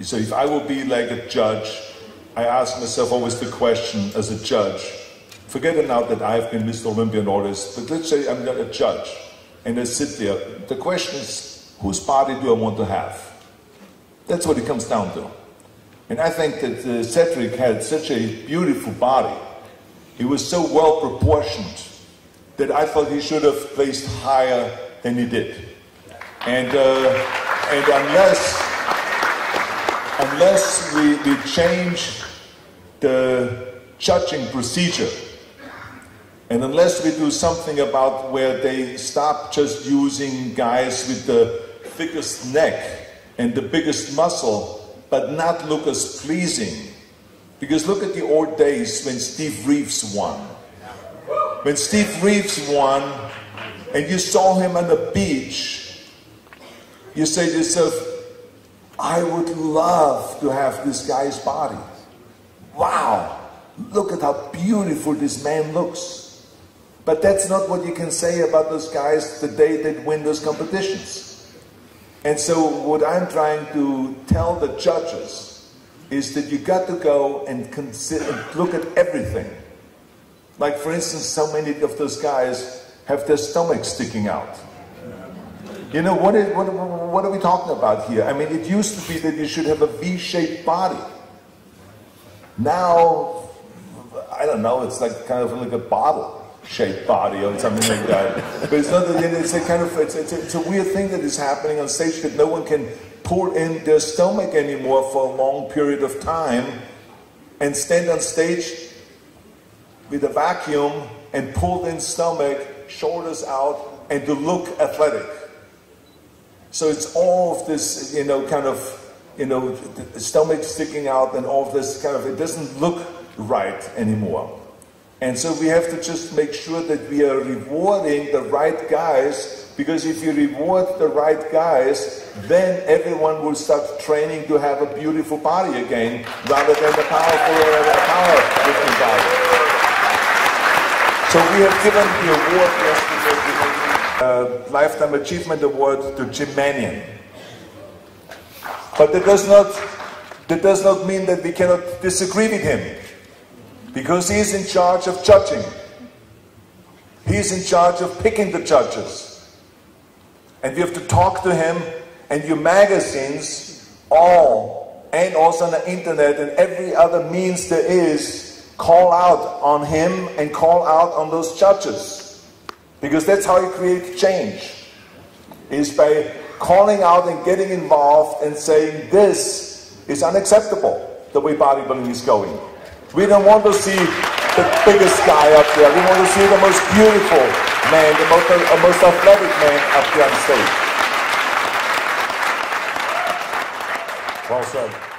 So if I will be like a judge, I ask myself always the question as a judge, forget now that I've been Mr. Olympia and all this, but let's say I'm not a judge and I sit there. The question is, whose body do I want to have? That's what it comes down to. And I think that uh, Cedric had such a beautiful body. He was so well proportioned that I thought he should have placed higher than he did. And, uh, and unless, unless we, we change the judging procedure, and unless we do something about where they stop just using guys with the thickest neck and the biggest muscle, but not look as pleasing. Because look at the old days when Steve Reeves won. When Steve Reeves won, and you saw him on the beach, you say to yourself, I would love to have this guy's body. Wow, look at how beautiful this man looks. But that's not what you can say about those guys the day they win those competitions. And so what I'm trying to tell the judges is that you got to go and consider look at everything. Like for instance, so many of those guys have their stomachs sticking out. You know, what, is, what, what are we talking about here? I mean, it used to be that you should have a V-shaped body. Now, I don't know, it's like kind of like a bottle shaped body or something like that. But it's not it's a kind of it's, it's, it's, a weird thing that is happening on stage that no one can pull in their stomach anymore for a long period of time and stand on stage with a vacuum and pulled in stomach, shoulders out, and to look athletic. So it's all of this, you know, kind of, you know, stomach sticking out and all of this kind of, it doesn't look right anymore. And so we have to just make sure that we are rewarding the right guys because if you reward the right guys, then everyone will start training to have a beautiful body again rather than a powerful uh, powerlifting body. So we have given the award yesterday, uh, Lifetime Achievement Award to Jim Manion. But that does not that does not mean that we cannot disagree with him because he is in charge of judging. He is in charge of picking the judges. And you have to talk to him, and your magazines, all, and also on the internet and every other means there is, call out on him and call out on those judges. Because that's how you create change, is by calling out and getting involved and saying, this is unacceptable, the way bodybuilding is going. We don't want to see the biggest guy up there. We want to see the most beautiful man, the most, uh, most athletic man up there on stage. Well said.